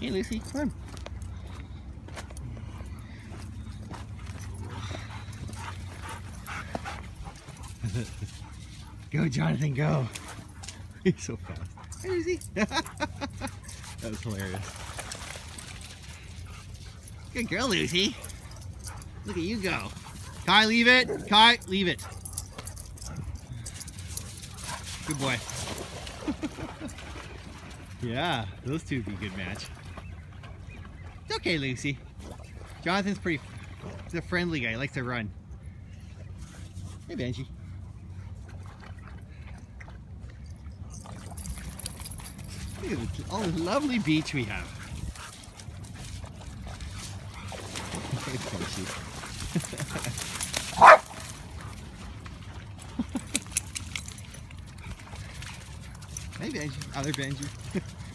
Hey, Lucy, come on. go, Johnathon, go. He's so fast. Hey, Lucy. that was hilarious. Good girl, Lucy. Look at you go. Kai, leave it. Kai, leave it. Good boy. yeah, those two would be a good match. It's okay, Lucy. Johnathon's pretty, he's a friendly guy. He likes to run. Hey, Benji. Look at all the lovely beach we have. Benji. hey, Benji. Other Benji.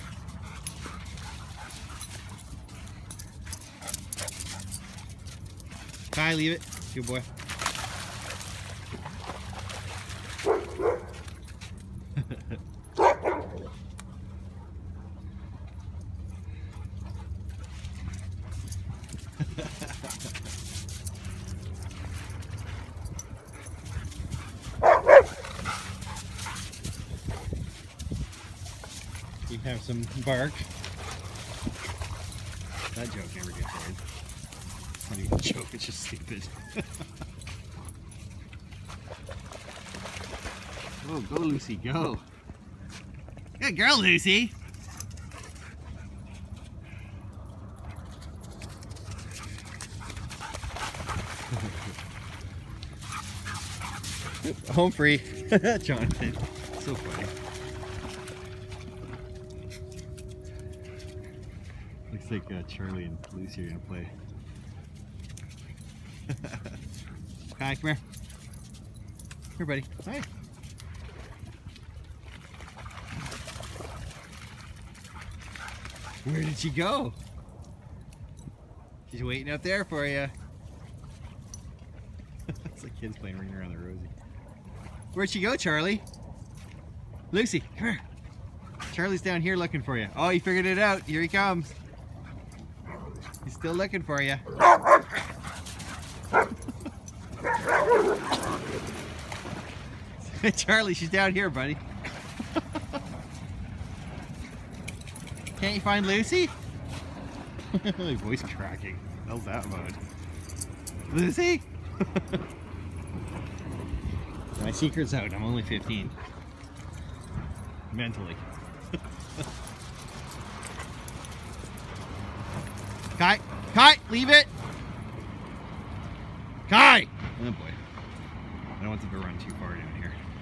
Kai, leave it. Good boy. You have some bark. That joke never gets old. Not even a joke, it's just stupid. oh, go Lucy, go. Good girl, Lucy. Home free. Johnathon. So funny. Looks like uh, Charlie and Lucy are gonna play. Kai, come here. Here, buddy. Hi. Where did she go? She's waiting up there for you. it's like kids playing Ring Around the rosy. Where'd she go, Charlie? Lucy, come here. Charlie's down here looking for you. Oh, he figured it out. Here he comes. He's still looking for you. Charlie, she's down here, buddy. Can't you find Lucy? Voice cracking. How's that about? Lucy? My secret's out. I'm only 15. Mentally. Kai! Kai! Leave it! Kai! Oh boy. I don't want them to run too far down here.